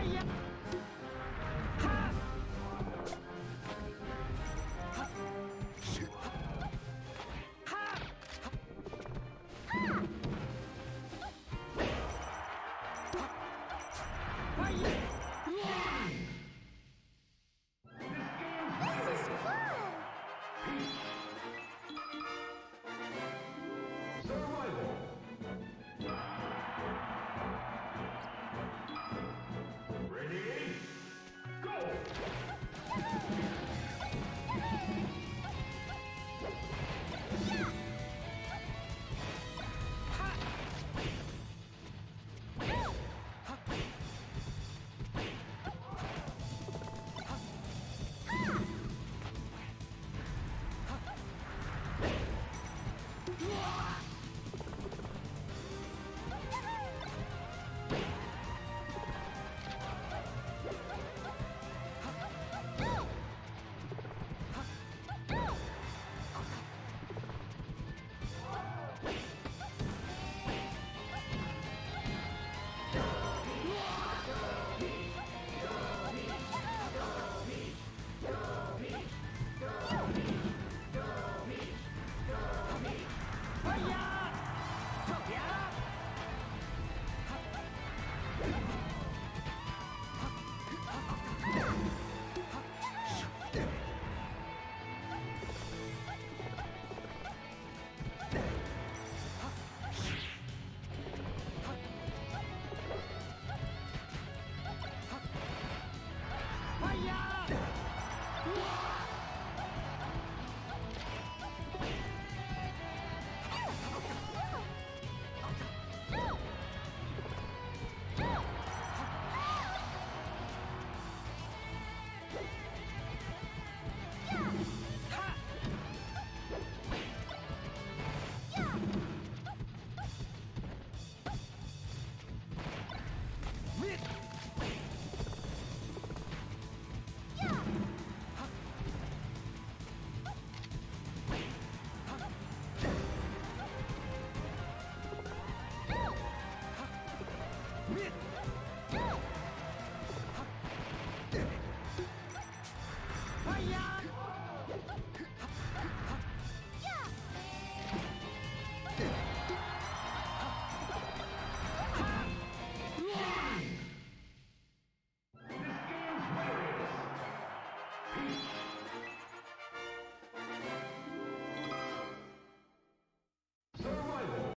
Hurry up!